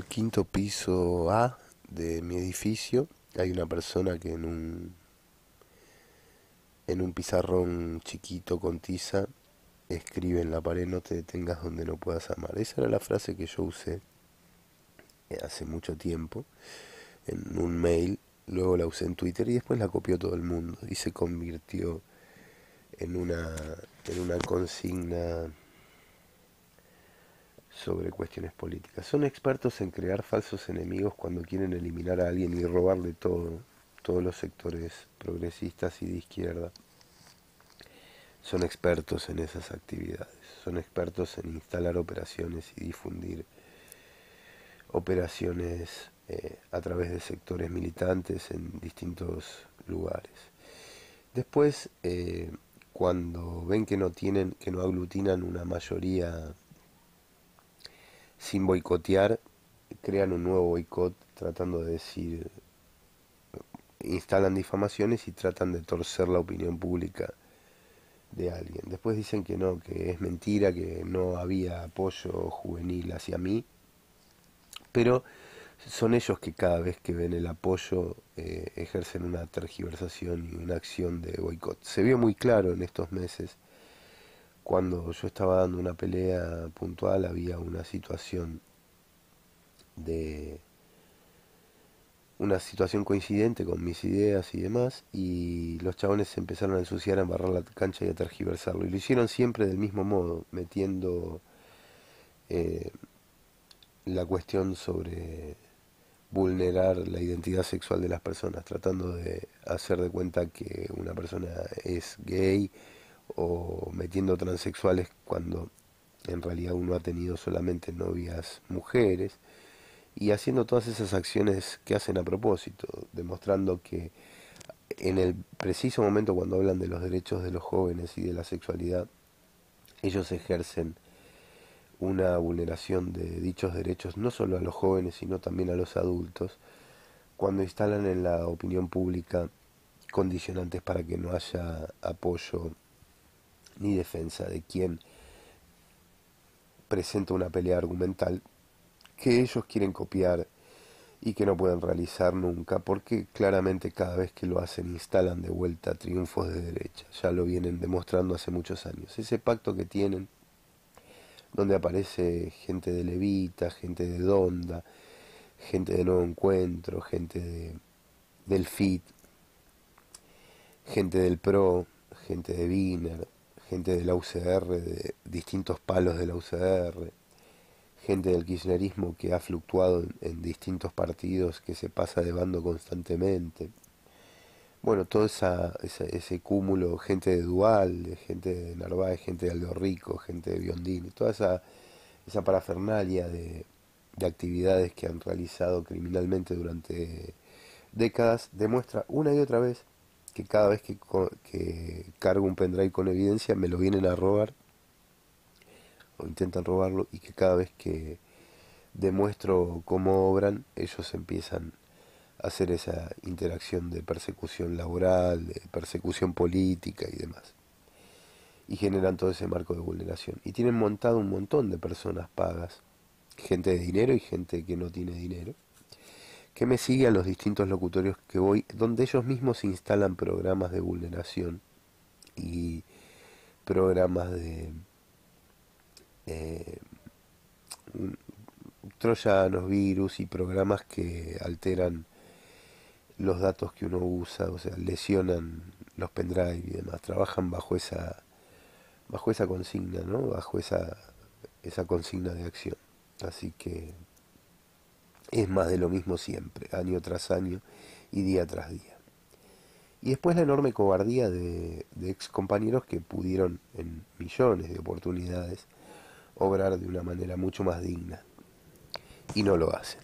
el quinto piso A de mi edificio hay una persona que en un en un pizarrón chiquito con tiza escribe en la pared no te detengas donde no puedas amar. Esa era la frase que yo usé eh, hace mucho tiempo en un mail, luego la usé en Twitter y después la copió todo el mundo y se convirtió en una en una consigna sobre cuestiones políticas. Son expertos en crear falsos enemigos cuando quieren eliminar a alguien y robarle todo, todos los sectores progresistas y de izquierda. Son expertos en esas actividades, son expertos en instalar operaciones y difundir operaciones eh, a través de sectores militantes en distintos lugares. Después, eh, cuando ven que no tienen, que no aglutinan una mayoría sin boicotear, crean un nuevo boicot tratando de decir, instalan difamaciones y tratan de torcer la opinión pública de alguien. Después dicen que no, que es mentira, que no había apoyo juvenil hacia mí, pero son ellos que cada vez que ven el apoyo eh, ejercen una tergiversación y una acción de boicot. Se vio muy claro en estos meses cuando yo estaba dando una pelea puntual había una situación de una situación coincidente con mis ideas y demás y los chabones se empezaron a ensuciar, a embarrar la cancha y a tergiversarlo. Y lo hicieron siempre del mismo modo, metiendo eh, la cuestión sobre vulnerar la identidad sexual de las personas, tratando de hacer de cuenta que una persona es gay o metiendo transexuales cuando en realidad uno ha tenido solamente novias mujeres y haciendo todas esas acciones que hacen a propósito, demostrando que en el preciso momento cuando hablan de los derechos de los jóvenes y de la sexualidad, ellos ejercen una vulneración de dichos derechos no solo a los jóvenes, sino también a los adultos, cuando instalan en la opinión pública condicionantes para que no haya apoyo ni defensa de quien presenta una pelea argumental que ellos quieren copiar y que no pueden realizar nunca, porque claramente cada vez que lo hacen instalan de vuelta triunfos de derecha. Ya lo vienen demostrando hace muchos años. Ese pacto que tienen, donde aparece gente de Levita, gente de Donda, gente de Nuevo Encuentro, gente de, del FIT, gente del PRO, gente de Wiener, gente de la UCR, de distintos palos de la UCR, gente del kirchnerismo que ha fluctuado en, distintos partidos, que se pasa de bando constantemente. Bueno, todo esa, ese cúmulo, gente de Dual, gente de Narváez, gente de Aldo Rico, gente de Biondini, toda esa, esa parafernalia de, de actividades que han realizado criminalmente durante décadas, demuestra una y otra vez que cada vez que, que cargo un pendrive con evidencia me lo vienen a robar o intentan robarlo y que cada vez que demuestro cómo obran ellos empiezan a hacer esa interacción de persecución laboral, de persecución política y demás. Y generan todo ese marco de vulneración. Y tienen montado un montón de personas pagas, gente de dinero y gente que no tiene dinero que me sigue a los distintos locutorios que voy, donde ellos mismos instalan programas de vulneración y programas de eh, troyanos, virus y programas que alteran los datos que uno usa, o sea, lesionan los pendrive y demás, trabajan bajo esa bajo esa consigna, ¿no? Bajo esa esa consigna de acción. Así que es más de lo mismo siempre, año tras año y día tras día. Y después la enorme cobardía de, ex compañeros que pudieron en millones de oportunidades obrar de una manera mucho más digna y no lo hacen.